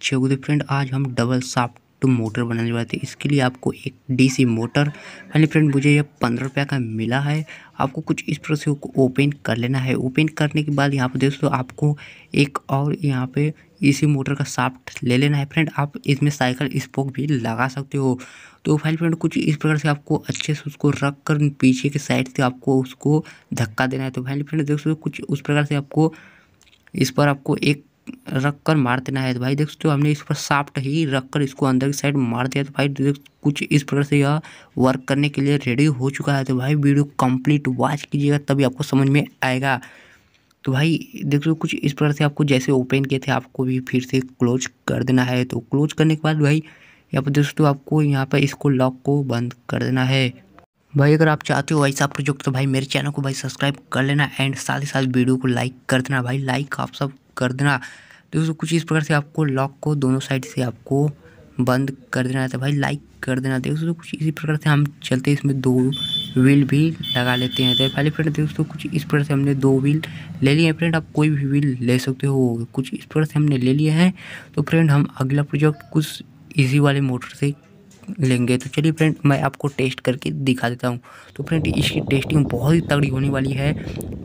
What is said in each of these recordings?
अच्छे हो गए फ्रेंड। आज हम डबल साफ्ट मोटर बनाने वाले थे। इसके लिए आपको एक डीसी मोटर फाइनली फ्रेंड मुझे यह पंद्रह रुपये का मिला है। आपको कुछ इस तरह से ओपन कर लेना है। ओपन करने के बाद यहाँ पर देख तो आपको एक और यहाँ पे इसी मोटर का साफ्ट ले लेना है फ्रेंड। आप इसमें साइकिल स्पोक भी लगा सकते हो। तो फ़ाइल फ्रेंड कुछ इस प्रकार से आपको अच्छे से उसको रख कर पीछे के साइड से आपको उसको धक्का देना है। तो फ़ाइल फ्रेंड हो कुछ उस प्रकार से आपको इस पर आपको एक रख कर मार देना है। तो भाई, देख सकते हो हमने इस पर साफ्ट ही रख कर इसको अंदर की साइड मार दिया तो भाई, देख, कुछ इस प्रकार से यह वर्क करने के लिए रेडी हो चुका है। तो भाई वीडियो कंप्लीट वॉच कीजिएगा, तभी आपको समझ में आएगा। तो भाई, देख लो कुछ इस प्रकार से आपको जैसे ओपन किए थे, आपको भी फिर से क्लोज कर देना है। तो क्लोज करने के बाद भाई, यहाँ पर दोस्तों आपको यहाँ पर इसको लॉक को बंद कर देना है। भाई, अगर आप चाहते हो ऐसा प्रोजेक्ट तो भाई मेरे चैनल को भाई सब्सक्राइब कर लेना। एंड साथ ही साथ वीडियो को लाइक कर देना। भाई लाइक आप सब कर देना। दोस्तों कुछ इस प्रकार से आपको लॉक को दोनों साइड से आपको बंद कर देना है। भाई लाइक कर देना दोस्तों कुछ इसी प्रकार से हम चलते इसमें दो व्हील भी लगा लेते हैं। तो पहले फ्रेंड दोस्तों कुछ इस प्रकार से हमने दो व्हील ले लिए हैं। फ्रेंड आप कोई भी व्हील ले सकते हो। कुछ इस प्रकार से हमने ले लिए हैं। तो फ्रेंड हम अगला प्रोजेक्ट कुछ इजी वाले मोटर से लेंगे। तो चलिए फ्रेंड मैं आपको टेस्ट करके दिखा देता हूँ। तो फ्रेंड इसकी टेस्टिंग बहुत ही तगड़ी होने वाली है।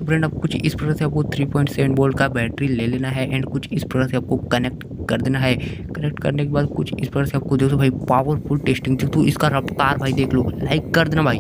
फ्रेंड आपको कुछ इस प्रकार से आपको 3.7 पॉइंट सेवन वोल्ट का बैटरी ले लेना है एंड कुछ इस प्रकार से आपको कनेक्ट कर देना है। कनेक्ट करने के बाद कुछ इस प्रकार से आपको देखो भाई पावरफुल टेस्टिंग देखो इसका रफ्तार भाई देख लो लाइक कर देना भाई।